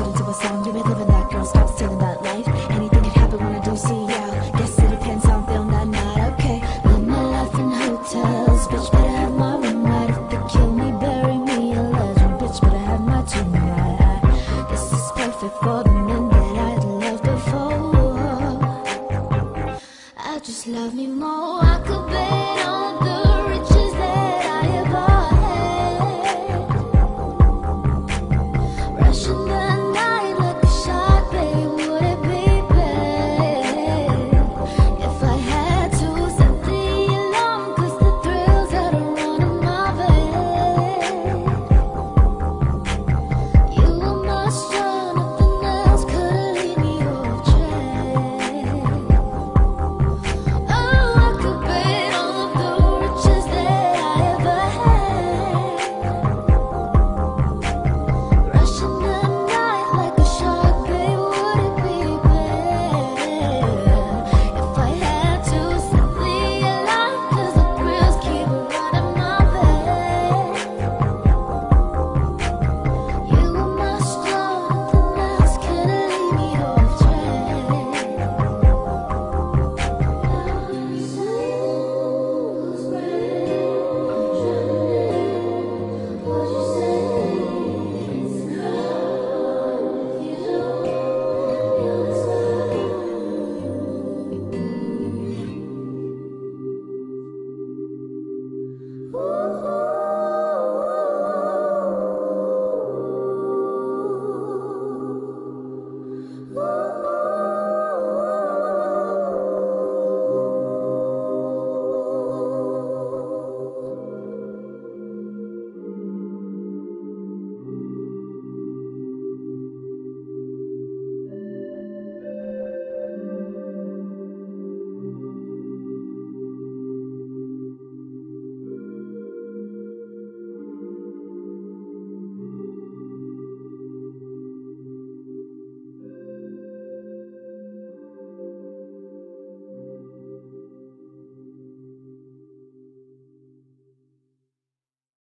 control to a sound You may living that girl, stop stealing that life. Anything could happen when I do see ya. Guess it depends on feeling that night, okay. Live my life in hotels. Bitch, better have my room right. If they kill me, bury me a legend, Bitch, better have my tomb right. This is perfect for the men that I loved before. I just love me more, I could bet on